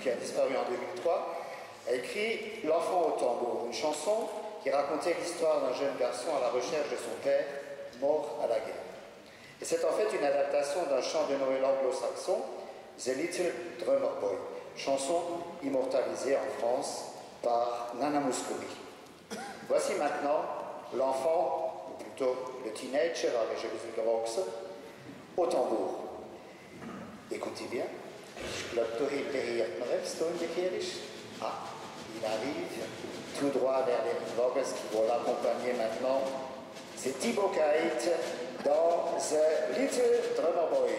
qui, a disparu en 2003, a écrit L'enfant au tambour, une chanson qui racontait l'histoire d'un jeune garçon à la recherche de son père, mort à la guerre. Et c'est en fait une adaptation d'un chant de Noël anglo-saxon, The Little Drummer Boy, chanson immortalisée en France par Nana Mouskouri. Voici maintenant l'enfant, ou plutôt le teenager avec Jésus Vox, au tambour. Écoutez bien. Ah, il arrive tout droit vers les Vox qui vont l'accompagner maintenant. C'est Thibaut Kite dans The Little Drummer Boy.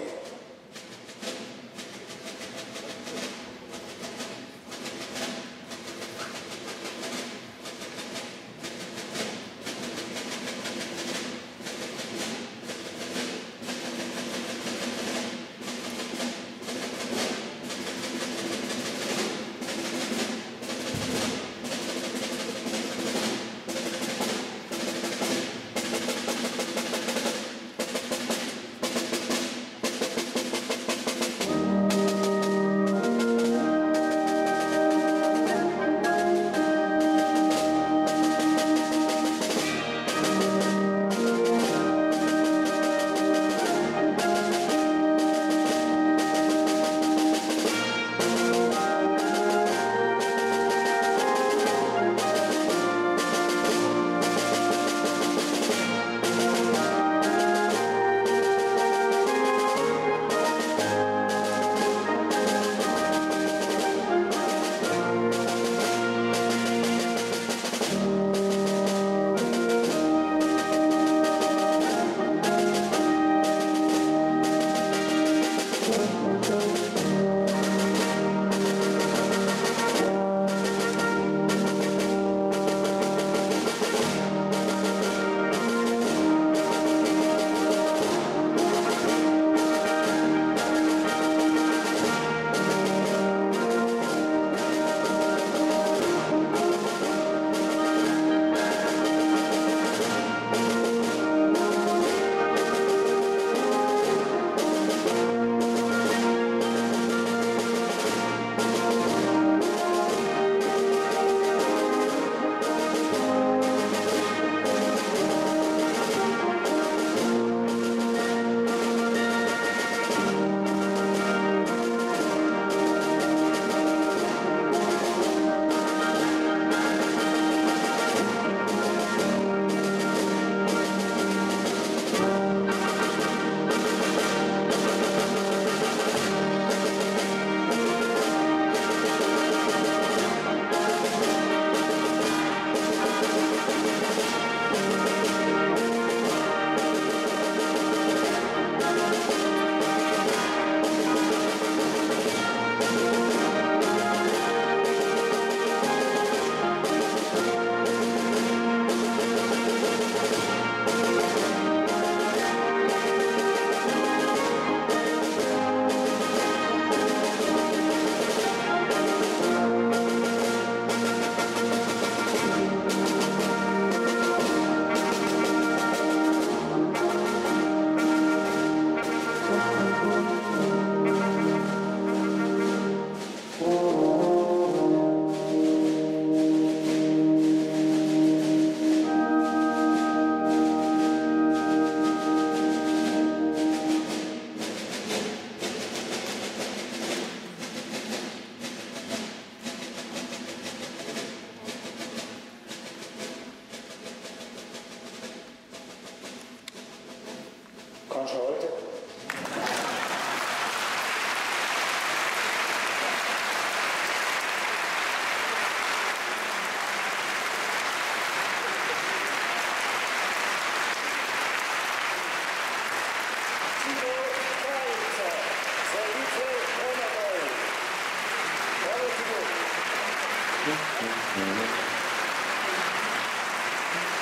von Scharolte.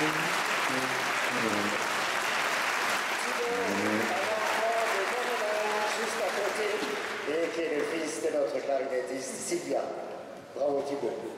Thank you. altri popoli.